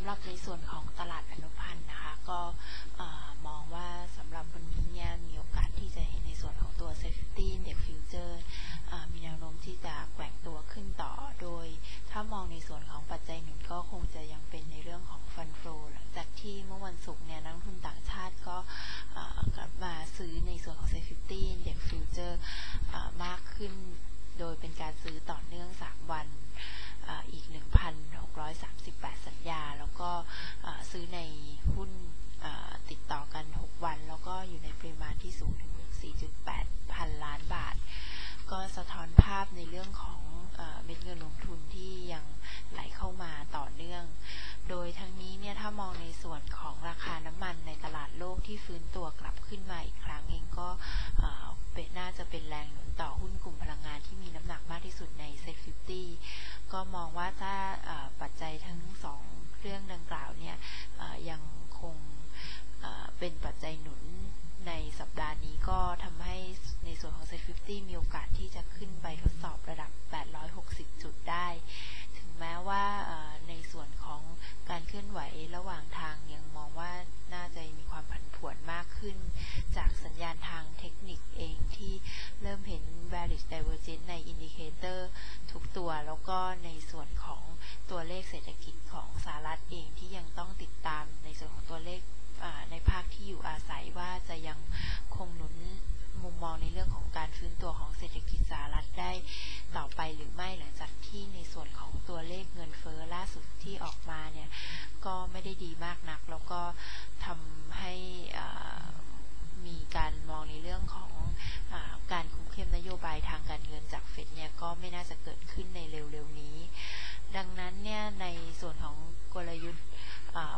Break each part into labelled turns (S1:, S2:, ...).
S1: ำหรับในส่วนของตลาดอนุพันธ์นะคะ ก็มองว่าสำหรับวันนี้เนี่ยมีโอกาสที่จะเห็นในส่วนของตัว Safety Index Future มีแนวโน้มที่จะแกว่งตัวขึ้นต่อ โดยถ้ามองในส่วนของปัจจัยหนุนก็คงจะยังเป็นในเรื่องของฟันโฟหลังจากที่เมื่อวันศุกร์เนี่ยนักทุนต่างชาติก็ ถ้าปัจจัยทั้งสองเรื่องดังกล่าวเนี่ยยังคงเป็นปัจจัยหนุนในสัปดาห์นี้ก็ทำให้ในส่วนของ Set 50มีโอกาสที่จะขึ้นไปทดสอบระดับ ว แล้วก็ในส่วนของตัวเลขเศรษฐกิจของสหรัฐเองที่ยังต้องติดตามในส่วนของตัวเลขในภาคที่อยู่อาศัยว่าจะยังคงหนุนมุมมองในเรื่องของการฟื้นตัวของเศรษฐกิจสหรัฐได้ต่อไปหรือไม่หลังจากที่ในส่วนของตัวเลขเงินเฟ้อล่าสุดที่ออกมาเนี่ยก็ไม่ได้ดีมากนัก แล้วก็ทำให้มีการมองในเรื่องของอการคุมเข้มนโยบายทางการเงินจากเฟดเนี่ยก็ ไม่น่าจะเกิดขึ้นในเร็วๆนี้ ดังนั้นเนี่ยในส่วนของกลยุทธ์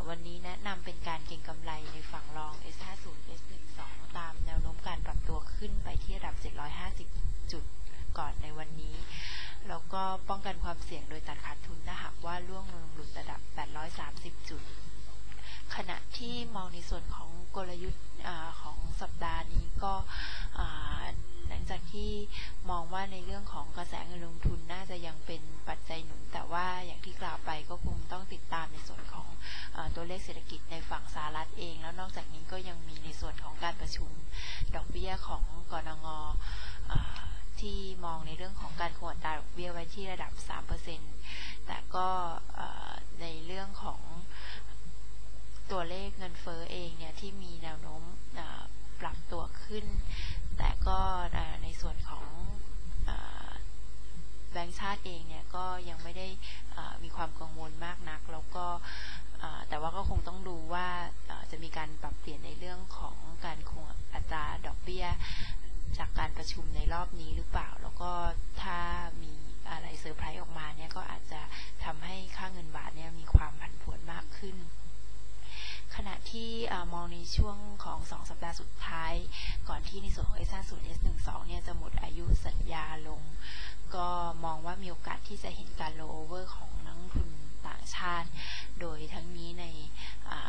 S1: วันนี้แนะนำเป็นการเก็งกำไรในฝั่งรอง S50 S12 ตามแนวโน้มการปรับตัวขึ้นไปที่ระดับ 750 จุดก่อนในวันนี้ แล้วก็ป้องกันความเสี่ยงโดยตัดขาดทุนถ้าหากว่าล่วงลงหลุดระดับ 830 จุด ขณะที่มองในส่วนของกลยุทธ์ของสัปดาห์นี้ก็หลังจากที่มองว่าในเรื่องของกระแสเงินลงทุนน่าจะยังเป็นปัจจัยหนุน แต่ว่าอย่างที่กล่าวไปก็คงต้องติดตามในส่วนของอตัวเลขเศรษฐกิจในฝั่งสหรัฐเอง แล้วนอกจากนี้ก็ยังมีในส่วนของการประชุมดอกเบี้ยของกรงงที่มองในเรื่องของการคงอัตราดอกเบี้ยไว้ที่ระดับ 3%แต่ก็ในเรื่องของ ตัวเลขเงินเฟ้อเองเนี่ยที่มีแนวโน้มปรับตัวขึ้น แต่ก็ในส่วนของแบงก์ชาติเองเนี่ยก็ยังไม่ได้มีความกังวลมากนัก แล้วก็แต่ว่าก็คงต้องดูว่าจะมีการปรับเปลี่ยนในเรื่องของการคงอัตราดอกเบี้ยจากการประชุมในรอบนี้หรือเปล่า แล้วก็ถ้ามีอะไรเซอร์ไพรส์ออกมาเนี่ยก็อาจจะทำให้ค่าเงินบาทเนี่ยมีความผันผวนมากขึ้น ที่มองในช่วงของ 2 สัปดาห์สุดท้าย ก่อนที่ในส่วนของ S50 H12 เนี่ยจะหมดอายุสัญญาลง ก็มองว่ามีโอกาสที่จะเห็นการโลเวอร์ของนักลงทุนต่างชาติ โดยทั้งนี้ใน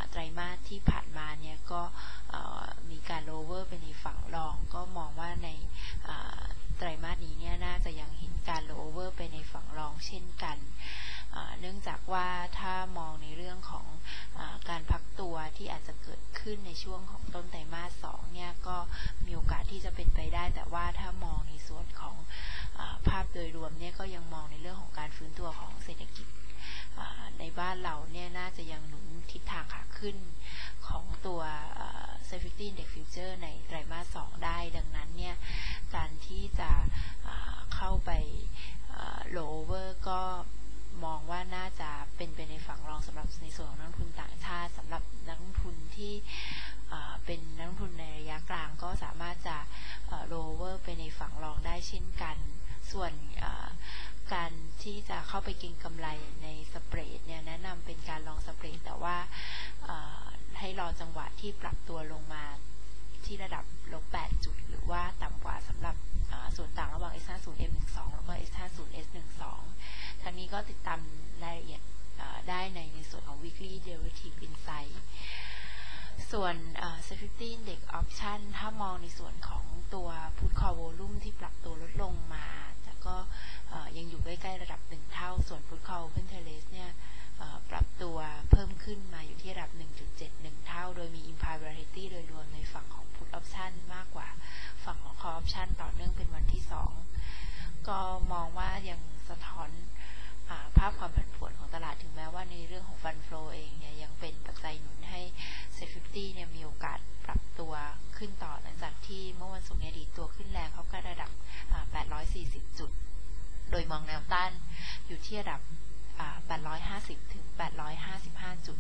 S1: ไตรมาสที่ผ่านมาเนี่ยก็มีการโลเวอร์ไปในฝั่ง long ก็มองว่าในไตรมาสนี้เนี่ยน่าจะยังเห็นการโลเวอร์ไปในฝั่งรองเช่นกัน เนื่องจากว่าถ้ามองในเรื่องของอการ ที่อาจจะเกิดขึ้นในช่วงของต้นไตรมาสสองเนี่ยก็มีโอกาสที่จะเป็นไปได้ แต่ว่าถ้ามองในส่วนของอภาพโดยรวมเนี่ยก็ยังมองในเรื่องของการฟื้นตัวของเศรษฐกิจในบ้านเราเนี่ยน่าจะยังหนุนทิศทางขาขึ้นของตัว Safety Index Future ในไตรมาส 2 ได้ ดังนั้นเนี่ย การที่จะเข้าไป lower ก็ มองว่าน่าจะเป็นไปในฝั่งรองสำหรับในส่วนของนักทุนต่างชาติสำหรับนักทุนที่เป็นนักทุนในระยะกลางก็สามารถจะ lower ไปในฝั่งรองได้เช่นกัน ส่วนการที่จะเข้าไปก็งกำไรในสเปรดเนี่ยแนะนำเป็นการลองสเปรดแต่ว่าให้รอจังหวะที่ปรับตัวลงมา ที่ระดับลบ 8 จุด หรือว่าต่ำกว่าสำหรับส่วนต่างระหว่าง S50 M12 แล้วก็ S50 S12 ทั้งนี้ก็ติดตามรายละเอียดได้ในในส่วนของ weekly derivative insight ส่วน safety index option ถ้ามองในส่วนของตัว put call volume ที่ปรับตัวลดลงมา แต่ก็ยังอยู่ใกล้ ๆ ระดับ1เท่า ส่วน put call open interest เนี่ย ปรับตัวเพิ่มขึ้นมาอยู่ที่ระดับ 1.71 เท่า โดยมี implied volatility โดยรวมในฝั่งของ put option มากกว่าฝั่งของ call option ต่อเนื่องเป็นวันที่ 2 ก็มองว่ายังสะท้อนอภาพความผันผวนของตลาดถึงแม้ว่าในเรื่องของ fund flow เองเนี่ยยังเป็นปัจจัยหนุนให้ Set 50เนี่ยมีโอกาสปรับตัวขึ้นต่อหลังจากที่เมื่อวันศุกร์เนี่ยดีตัวขึ้นแรงเขาก็ระดับ 840 จุด โดยมองแนวต้านอยู่ที่ระดับ 850 ถึง 855 จุด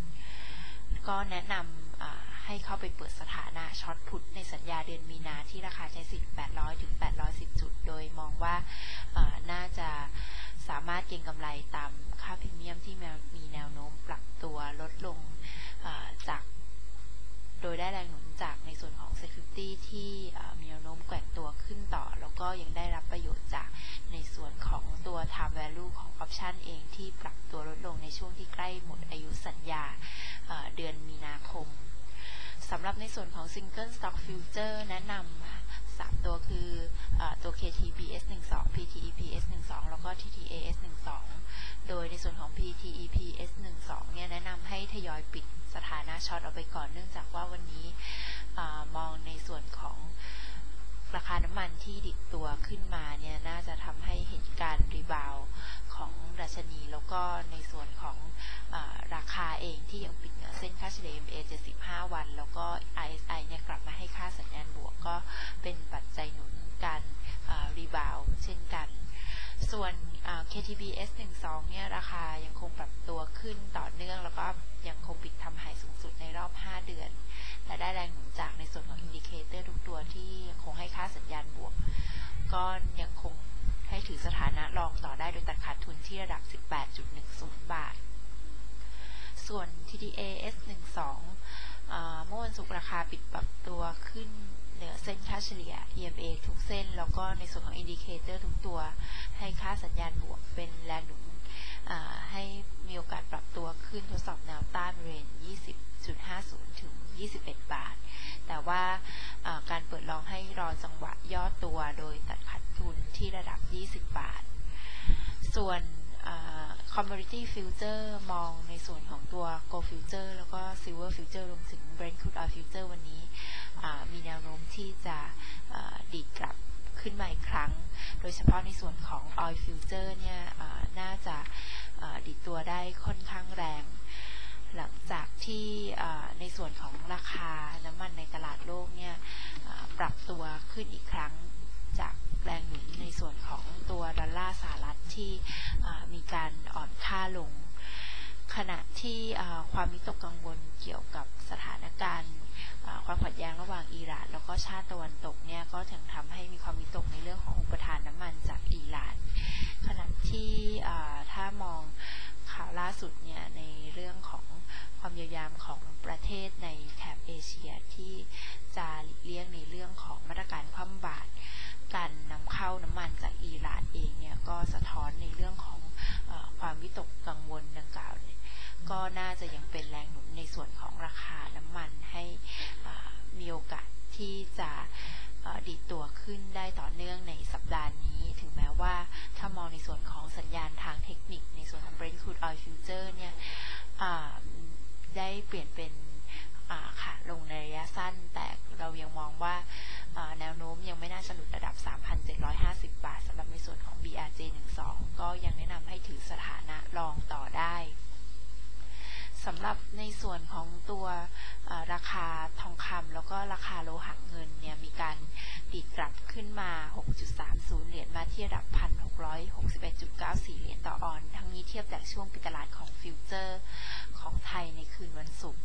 S1: ก็แนะนำให้เข้าไปเปิดสถานะช็อตพุทในสัญญาเดือนมีนาที่ราคาใช้สิทธิ์ 800 ถึง 810 จุด โดยมองว่าน่าจะสามารถเก็งกำไรตามค่าพรีเมียมที่มีแนวโน้มปรับตัวลดลงจาก โดยได้แรงหนุนจากในส่วน ของ Option เองที่ปรับตัวลดลงในช่วงที่ใกล้หมดอายุสัญญาเดือนมีนาคมสำหรับในส่วนของ Single Stock Future แนะนำ3 ตัวคืออตัว KTBS 12 PTEPS 12แล้วก็ TTAS 12โดยในส่วนของ PTEPS 12เนี่ยแนะนำให้ทยอยปิดสถานะช็อตเอาไปก่อนเนื่องจากว่าวันนี้มองในส่วนของ ราคาน้ำมันที่ดีดตัวขึ้นมาเนี่ยน่าจะทำให้เห็นการ rebound ของดัชนี แล้วก็ในส่วนของอราคาเองที่ยังปิดเหนือเส้นค่าเฉลี่ย MA 75 วัน แล้วก็ RSI เนี่ยกลับมาให้ค่าสัญญาณบวกก็เป็นปัจจัยหนุนการ rebound เช่นกัน ส่วน KTBS 12 เนี่ยราคายังคงปรับตัวขึ้นต่อเนื่อง แล้วก็ยังคงปิดทำ high สูงสุดในรอบ 5 เดือน และได้แรงหนุนจากในส่วนของ indicator ทุกตัวที่คงให้ค่าสัญญาณบวก ก็ยังคงให้ถือสถานะ long ต่อได้โดยตัดขาดทุนที่ระดับ 18.10 บาท ส่วน TDAS 12 เมื่อวันศุกร์ราคาปิดปรับตัวขึ้นเหนือเส้นค่าเฉลี่ย EMA ทุกเส้น แล้วก็ในส่วนของ indicator ทุกตัว ให้ค่าสัญญาณบวกเป็นแรงหนุนให้มีโอกาสปรับตัวขึ้นทดสอบแนวต้านบริเวณ20.50 ถึง 21 บาท แต่ว่าการเปิดลองให้รอจังหวะย่อตัวโดยตัดขาดทุนที่ระดับ 20 บาท ส่วน commodity future มองในส่วนของตัว gold future แล้วก็ silver future รวมถึง Brent crude oil future วันนี้มีแนวโน้มที่จะดีดกลับขึ้นมาอีกครั้ง โดยเฉพาะในส่วนของ oil future เนี่ยน่าจะดีดตัวได้ค่อนข้างแรง หลังจากที่ในส่วนของราคาน้ำมันในตลาดโลกเนี่ยปรับตัวขึ้นอีกครั้งจากแรงหนุนในส่วนของตัวดอลลาร์สหรัฐที่มีการอ่อนค่าลง ขณะที่ความมิตกกังวลเกี่ยวกับสถานการณ์ความขัดแย้งระหว่างอิหร่าน แล้วก็ชาติตะวันตกเนี่ยก็ถึงทำให้มีความมิตกในเรื่องของอุปทานน้ำมันจากอิหร่าน ขณะที่ถ้ามองข่าวล่าสุดเนี่ยในเรื่องของความพยายามของประเทศในแถบเอเชียที่จะเลี่ยงในเรื่องของมาตรการคว่ำบาตรการนำเน้ำมันจากอิหร่านเองเนี่ยก็สะท้อนในเรื่องของอความวิตกกังวลดังกล่าวเนี่ยก็น่าจะยังเป็นแรงหนุนในส่วนของราคาน้ำมันให้มีโอกาสที่จะดีดตัวขึ้นได้ต่อเนื่องในสัปดาห์นี้ ถึงแม้ว่าถ้ามองในส่วนของสัญญาณทางเทคนิค ในส่วนของ Brent crude oil future เนี่ยได้เปลี่ยนเป็น ยะสั้น แต่เรายังมองว่าแนวโน้มยังไม่น่าจะหลุดระดับ 3,750 บาทสำหรับในส่วนของ BRJ12 ก็ยังแนะนำให้ถือสถานะรองต่อได้สำหรับในส่วนของตัวราคาทองคำแล้วก็ราคาโลหะเงินเนี่ยมีการดีดกลับขึ้นมา 6.30 เหรียญมาที่ระดับ 1,661.94 เหรียญต่อออนซ์ ทั้งนี้เทียบจากช่วงปิดตลาดของ future ของไทยในคืนวันศุกร์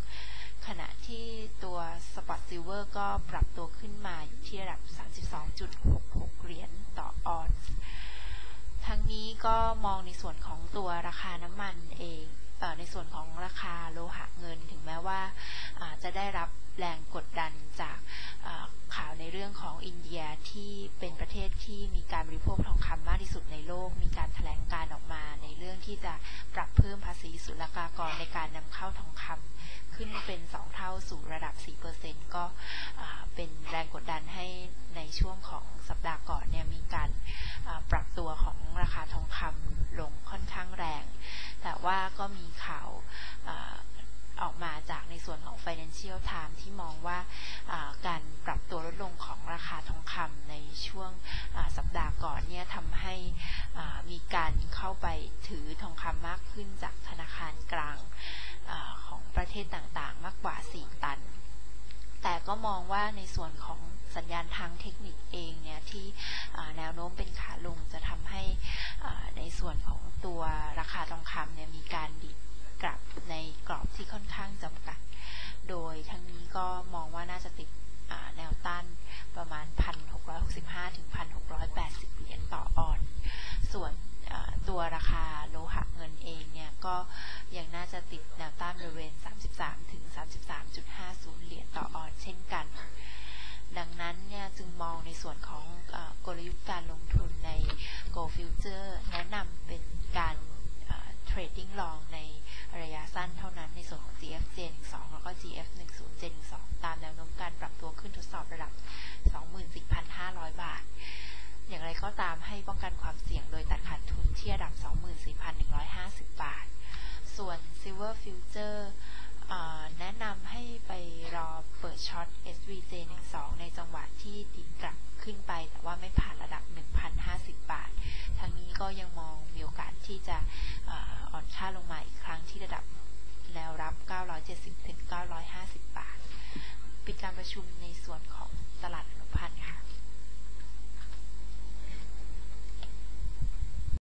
S1: ขณะที่ตัว spot silver ก็ปรับตัวขึ้นมาอยู่ที่ระดับ 32.66 เหรียญต่อออนซ์ทั้งนี้ก็มองในส่วนของตัวราคาน้ำมันเองในส่วนของราคาโลหะเงินถึงแม้ว่าจะได้รับ แรงกดดันจากข่าวในเรื่องของอินเดียที่เป็นประเทศที่มีการบริโภคทองคำมากที่สุดในโลก มีการถแถลงการออกมาในเรื่องที่จะปรับเพิ่มภาษีศุลกากรในการนำเข้าทองคำขึ้นเป็น2เท่าสู่ระดับ 4%ก็เป็นแรงกดดันให้ในช่วงของสัปดาห์ก่อนเนี่ยมีการปรับตัวของราคาทองคำลงค่อนข้างแรง แต่ว่าก็มีข่าว ออกมาจากในส่วนของ Financial Times ที่มองว่าการปรับตัวลดลงของราคาทองคำในช่วงสัปดาห์ก่อนเนี่ยทำให้มีการเข้าไปถือทองคำมากขึ้นจากธนาคารกลางอของประเทศต่างๆ มากกว่า 4 ตัน แต่ก็มองว่าในส่วนของสัญญาณทางเทคนิคเองเนี่ยที่แนวโน้มเป็นขาลงจะทำให้ในส่วนของตัวราคาทองคำเนี่ยมีการดิด กลับในกรอบที่ค่อนข้างจำกัด โดยทั้งนี้ก็มองว่าน่าจะติดแนวต้านประมาณ 1,665 ถึง 1,680 เหรียญต่อออน ส่วนตัวราคาโลหะเงินเองเนี่ยก็ยังน่าจะติดแนวต้านบริเวณ 33 ถึง 33.50 เหรียญต่อออนเช่นกัน ดังนั้นเนี่ยจึงมองในส่วนของอกลยุทธ์การลงทุนใน Go Future แนะนำเป็นการเทรดดิ้งลองใน สั้นเท่านั้นในส่วนของ GF J12 แล้วก็ GF 10 J12 ตามแนวโน้มการปรับตัวขึ้นทดสอบระดับ 24,500 บาท อย่างไรก็ตามให้ป้องกันความเสี่ยงโดยตัดขาดทุนที่ระดับ 24,150 บาท ส่วน Silver Future เอ่อ แนะนำให้ไปรอเปิดช็อต SVJ12 ในจังหวะที่ดีดกลับขึ้นไป แต่ว่าไม่ผ่านระดับ 1,050 บาท ทางนี้ก็ยังมองมีโอกาสที่จะอ่ออ่อนค่าลงมาอีกครั้งที่ระดับแนวรับ 970ถึง950 บาท ปิดการประชุมในส่วนของตลาดอนุพันธ์ค่ะ